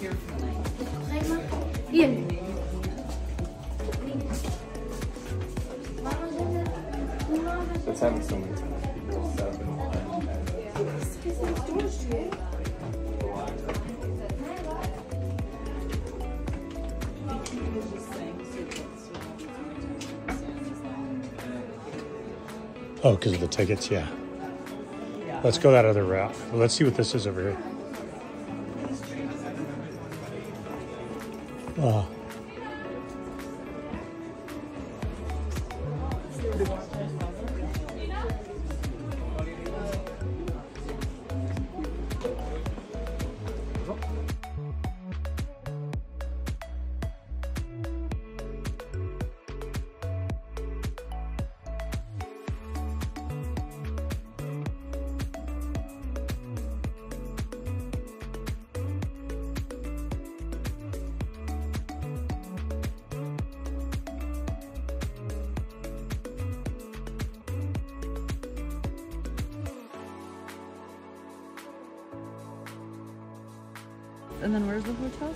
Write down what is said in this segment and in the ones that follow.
Hier. That's having so many people set up in line. Oh, because of the tickets, yeah. Let's go that other route. Well, let's see what this is over here. Oh. And then where's the hotel?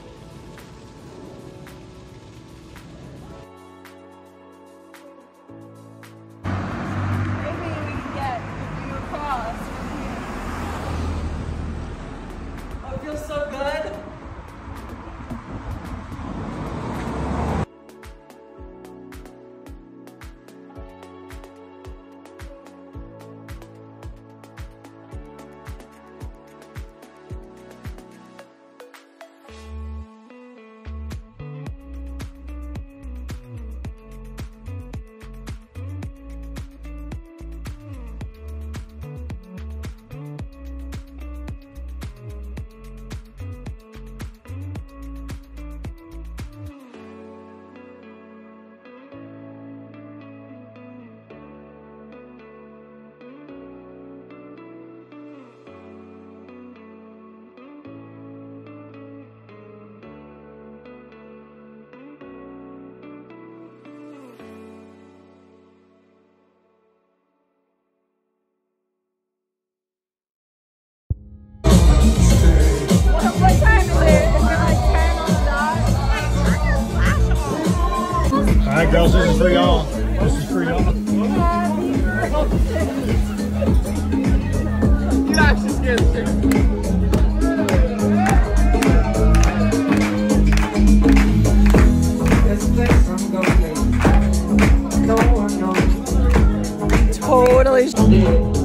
Dot? All right, this is for y'all. This is for y'all. You actually scared the shit. Totally.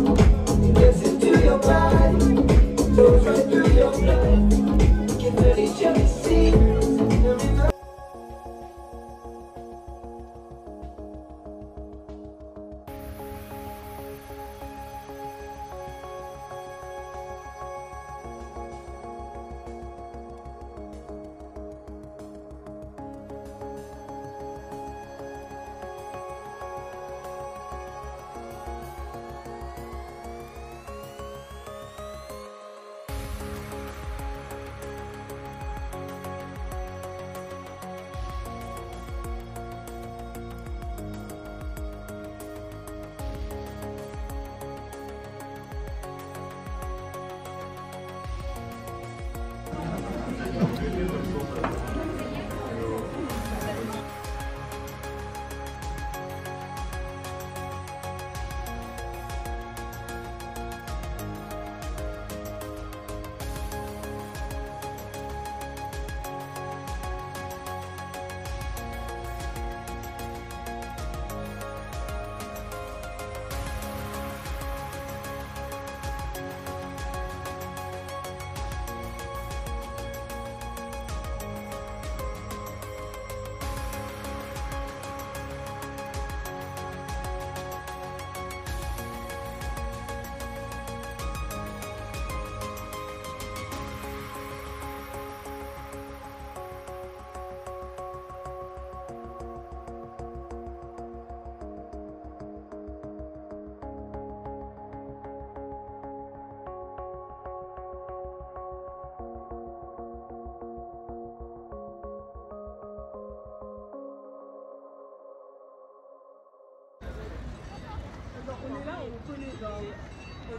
connaît là, on connaît bah, dans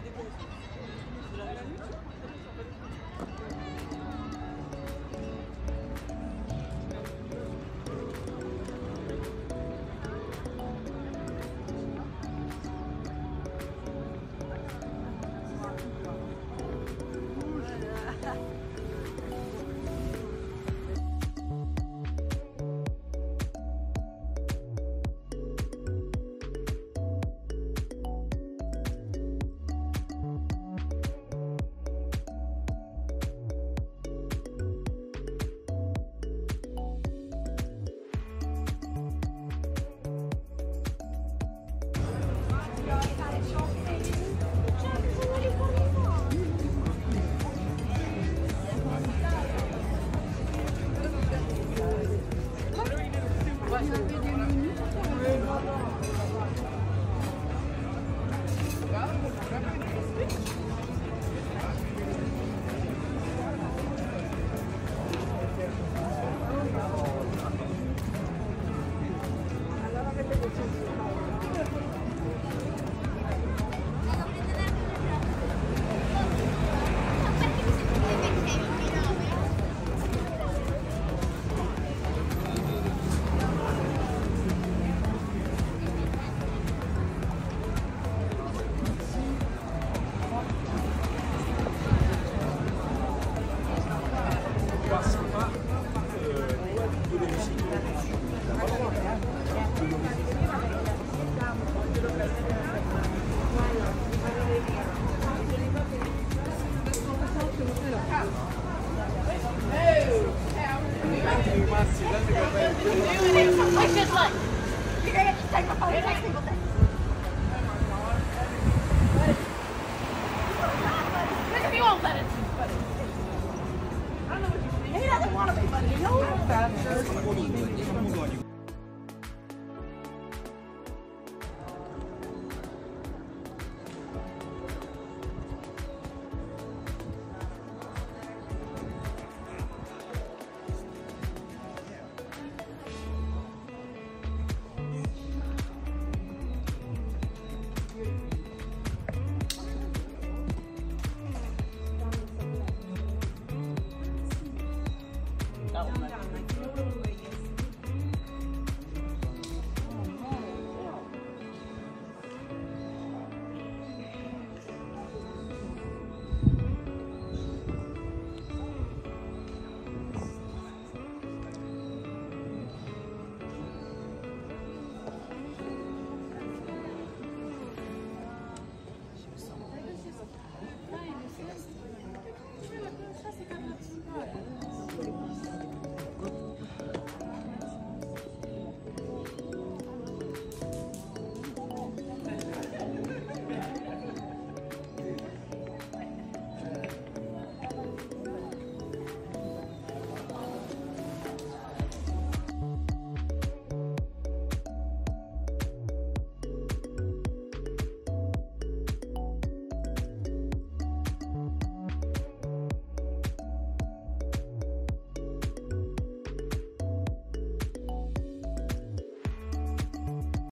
settlement.